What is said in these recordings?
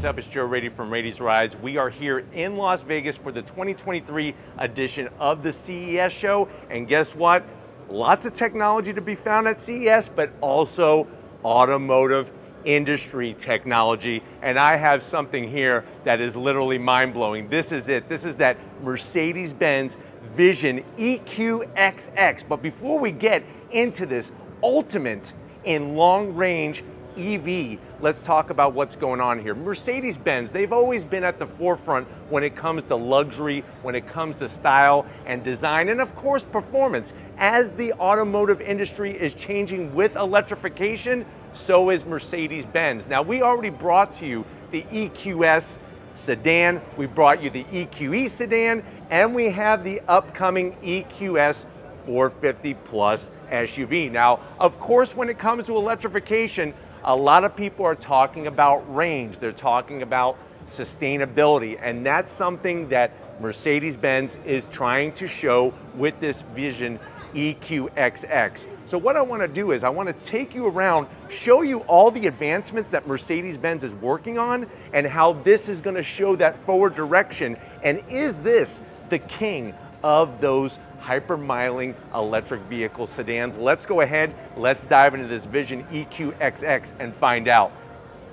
what's up? It's Joe Raiti from Raiti's Rides. We are here in Las Vegas for the 2023 edition of the CES show. And guess what? Lots of technology to be found at CES, but also automotive industry technology. And I have something here that is literally mind blowing. This is it. This is that Mercedes Benz Vision EQXX. But before we get into this ultimate in long range EV, let's talk about what's going on here. Mercedes-Benz, they've always been at the forefront when it comes to luxury, when it comes to style and design, and of course performance. As the automotive industry is changing with electrification, so is Mercedes-Benz. Now we already brought to you the EQS sedan, we brought you the EQE sedan, and we have the upcoming EQS 450 plus SUV. Now, of course, when it comes to electrification, a lot of people are talking about range. They're talking about sustainability. And that's something that Mercedes-Benz is trying to show with this Vision EQXX. So what I want to do is I want to take you around, show you all the advancements that Mercedes-Benz is working on and how this is going to show that forward direction. And is this the king of those hypermiling electric vehicle sedans. Let's go ahead, let's dive into this Vision EQXX and find out.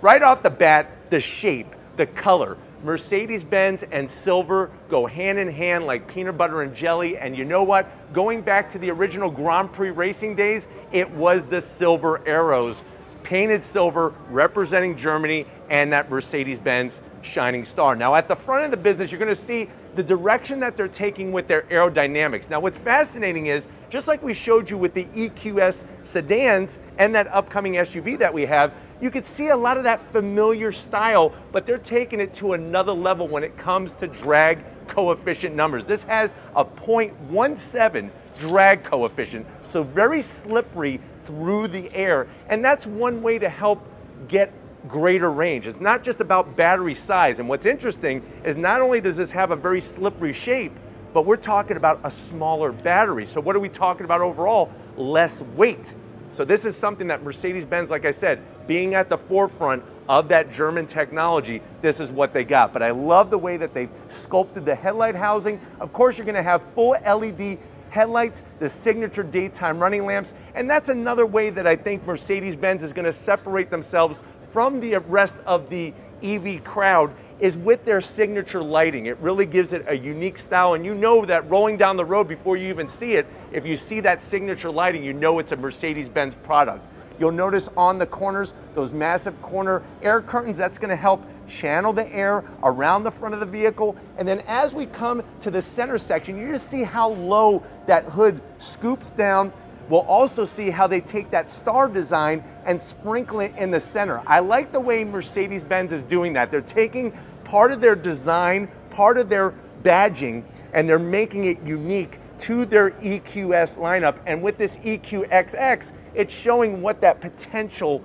Right off the bat, the shape, the color, Mercedes-Benz and silver go hand in hand like peanut butter and jelly. And you know what? Going back to the original Grand Prix racing days, it was the silver arrows painted silver representing Germany and that Mercedes-Benz shining star. Now at the front of the business, you're gonna see the direction that they're taking with their aerodynamics. Now what's fascinating is, just like we showed you with the EQS sedans and that upcoming SUV that we have, you can see a lot of that familiar style, but they're taking it to another level when it comes to drag coefficient numbers. This has a 0.17 drag coefficient, so very slippery through the air. And that's one way to help get greater range. It's not just about battery size. And what's interesting is not only does this have a very slippery shape, but we're talking about a smaller battery. So what are we talking about overall? Less weight. So this is something that Mercedes-Benz, like I said, being at the forefront of that German technology, this is what they got. But I love the way that they've sculpted the headlight housing. Of course, you're gonna have full LED headlights, the signature daytime running lamps, and that's another way that I think Mercedes-Benz is gonna separate themselves from the rest of the EV crowd is with their signature lighting. It really gives it a unique style, and you know that rolling down the road before you even see it, if you see that signature lighting, you know it's a Mercedes-Benz product. You'll notice on the corners, those massive corner air curtains, that's gonna help channel the air around the front of the vehicle. And then as we come to the center section, you just see how low that hood scoops down. We'll also see how they take that star design and sprinkle it in the center. I like the way Mercedes-Benz is doing that. They're taking part of their design, part of their badging, and they're making it unique to their EQS lineup. And with this EQXX, it's showing what that potential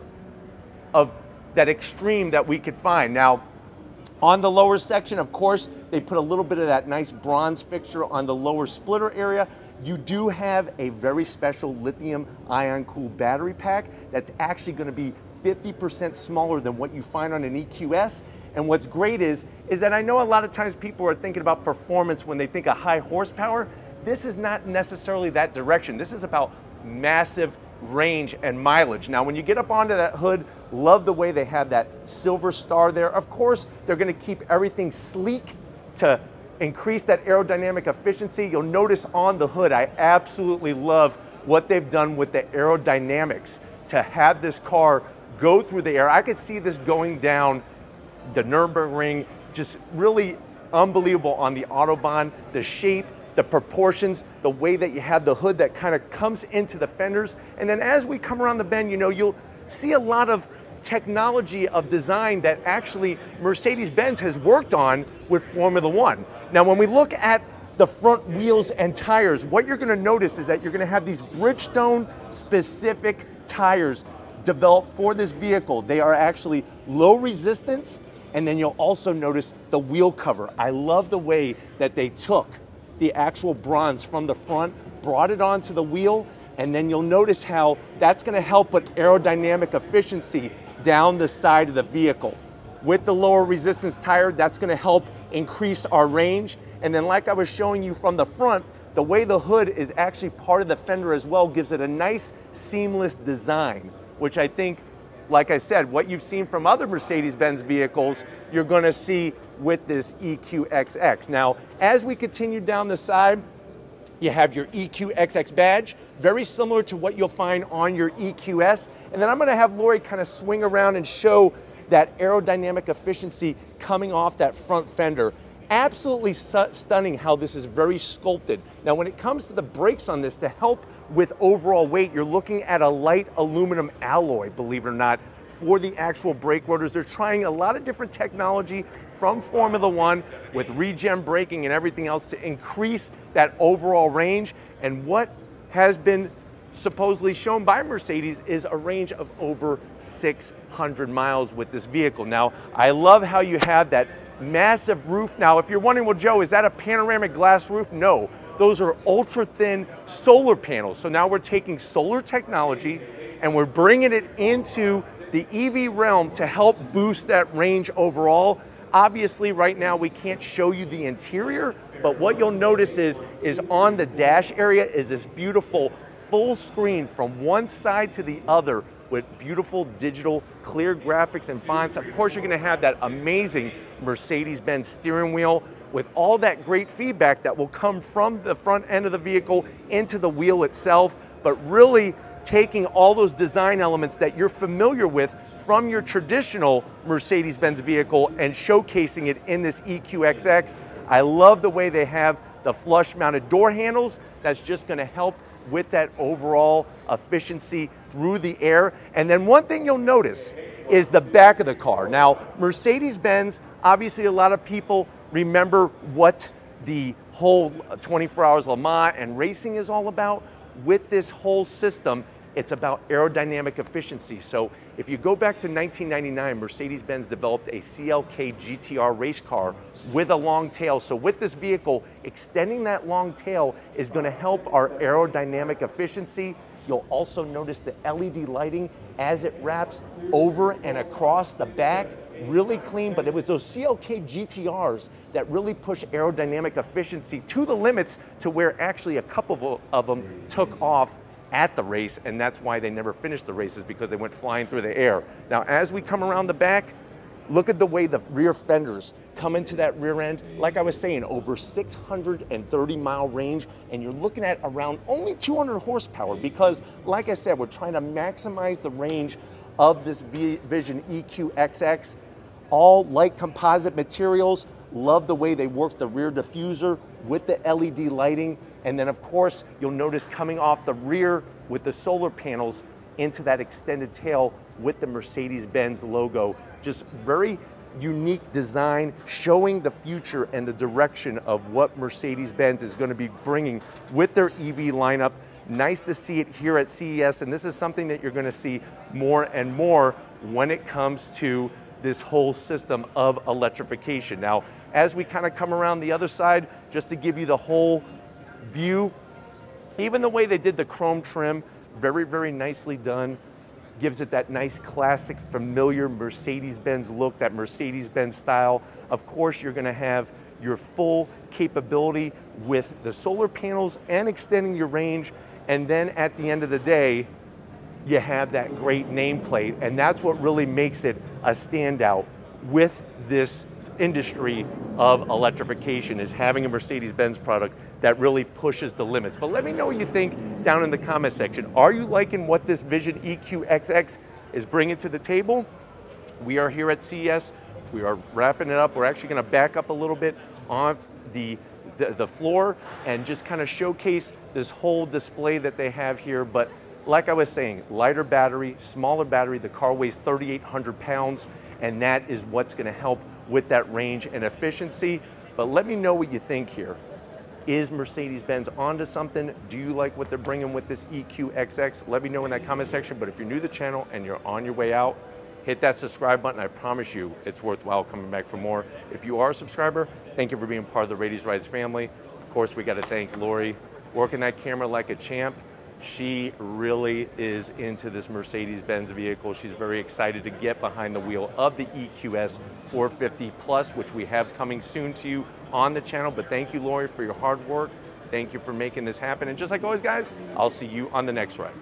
of that extreme that we could find. Now, on the lower section, of course, they put a little bit of that nice bronze fixture on the lower splitter area. You do have a very special lithium ion cooled battery pack that's actually gonna be 50% smaller than what you find on an EQS. And what's great is, is that I know a lot of times people are thinking about performance when they think of high horsepower. This is not necessarily that direction. This is about massive range and mileage. Now, when you get up onto that hood, love the way they have that silver star there. Of course, they're gonna keep everything sleek to increase that aerodynamic efficiency. You'll notice on the hood, I absolutely love what they've done with the aerodynamics to have this car go through the air. I could see this going down the Nürburgring, just really unbelievable on the Autobahn, the shape, the proportions, the way that you have the hood that kind of comes into the fenders. And then as we come around the bend, you know, you'll see a lot of technology of design that actually Mercedes-Benz has worked on with Formula One. Now, when we look at the front wheels and tires, what you're gonna notice is that you're gonna have these Bridgestone specific tires developed for this vehicle. They are actually low resistance, and then you'll also notice the wheel cover. I love the way that they took the actual bronze from the front, brought it onto the wheel, and then you'll notice how that's gonna help with aerodynamic efficiency down the side of the vehicle. with the lower resistance tire, that's gonna help increase our range. And then like I was showing you from the front, the way the hood is actually part of the fender as well gives it a nice seamless design, which I think, like I said, what you've seen from other Mercedes-Benz vehicles, you're gonna see with this EQXX. Now, as we continue down the side, you have your EQXX badge, very similar to what you'll find on your EQS. And then I'm gonna have Lori kind of swing around and show that aerodynamic efficiency coming off that front fender. Absolutely stunning how this is very sculpted. Now when it comes to the brakes on this, to help with overall weight, you're looking at a light aluminum alloy, believe it or not, for the actual brake rotors. They're trying a lot of different technology from Formula One with regen braking and everything else to increase that overall range. And what has been supposedly shown by Mercedes is a range of over 600 miles with this vehicle. Now, I love how you have that massive roof. Now, if you're wondering, well, Joe, is that a panoramic glass roof? No, those are ultra thin solar panels. So now we're taking solar technology and we're bringing it into the EV realm to help boost that range overall. Obviously, right now we can't show you the interior, but what you'll notice is, is on the dash area is this beautiful full screen from one side to the other with beautiful digital clear graphics and fonts. Of course, you're gonna have that amazing Mercedes-Benz steering wheel with all that great feedback that will come from the front end of the vehicle into the wheel itself, but really taking all those design elements that you're familiar with from your traditional Mercedes-Benz vehicle and showcasing it in this EQXX. I love the way they have the flush mounted door handles. That's just gonna help with that overall efficiency through the air. And then one thing you'll notice is the back of the car. Now, Mercedes-Benz, obviously a lot of people remember what the whole 24 Hours Le Mans and racing is all about. With this whole system, it's about aerodynamic efficiency. So if you go back to 1999, Mercedes-Benz developed a CLK GTR race car with a long tail. So with this vehicle, extending that long tail is gonna help our aerodynamic efficiency. You'll also notice the LED lighting as it wraps over and across the back, really clean, but it was those CLK GTRs that really push aerodynamic efficiency to the limits to where actually a couple of them took off at the race, and that's why they never finished the races because they went flying through the air. Now, as we come around the back, look at the way the rear fenders come into that rear end. Like I was saying, over 630 mile range, and you're looking at around only 200 horsepower because, like I said, we're trying to maximize the range of this Vision EQXX. All light composite materials. Love the way they work the rear diffuser with the LED lighting. And then of course, you'll notice coming off the rear with the solar panels into that extended tail with the Mercedes-Benz logo. Just very unique design showing the future and the direction of what Mercedes-Benz is going to be bringing with their EV lineup. Nice to see it here at CES and this is something that you're going to see more and more when it comes to this whole system of electrification. Now, as we kind of come around the other side, just to give you the whole view. Even the way they did the chrome trim, very, very nicely done. Gives it that nice classic familiar Mercedes-Benz look, that Mercedes-Benz style. Of course, you're gonna have your full capability with the solar panels and extending your range. And then at the end of the day, you have that great nameplate. And that's what really makes it a standout with this industry of electrification is having a Mercedes-Benz product that really pushes the limits. But let me know what you think down in the comment section. Are you liking what this Vision EQXX is bringing to the table? We are here at CES. We are wrapping it up. We're actually going to back up a little bit off the, the, the floor and just kind of showcase this whole display that they have here. But like I was saying, lighter battery, smaller battery. The car weighs 3,800 pounds, and that is what's going to help with that range and efficiency. But let me know what you think here. Is Mercedes-Benz onto something? Do you like what they're bringing with this EQXX? Let me know in that comment section. But if you're new to the channel and you're on your way out, hit that subscribe button. I promise you it's worthwhile coming back for more. If you are a subscriber, thank you for being part of the Raiti's Rides family. Of course, we got to thank Lori, working that camera like a champ. She really is into this Mercedes-Benz vehicle. She's very excited to get behind the wheel of the EQS 450 Plus, which we have coming soon to you on the channel. But thank you, Lori, for your hard work. Thank you for making this happen. And just like always, guys, I'll see you on the next ride.